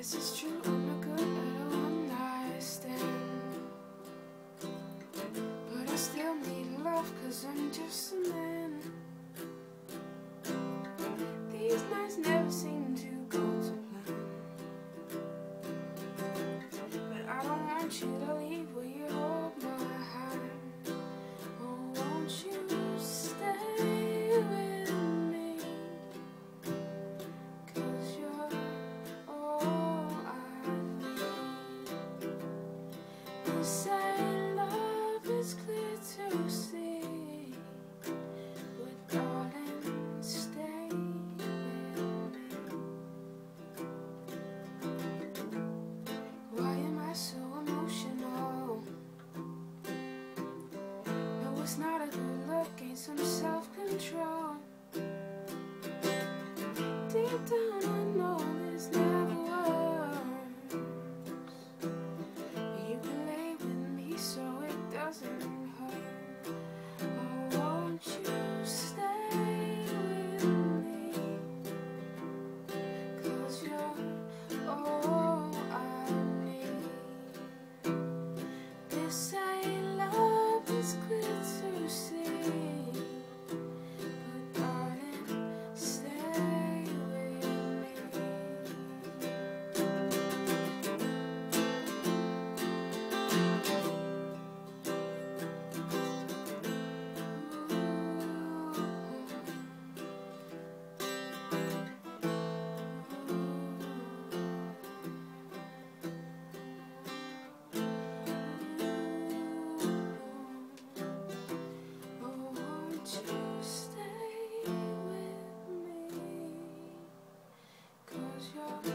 it's true, I'm not good at a one night stand. But I still need love, cause I'm just a man. These nights never seem to go to plan. But I don't want you to some self-control. your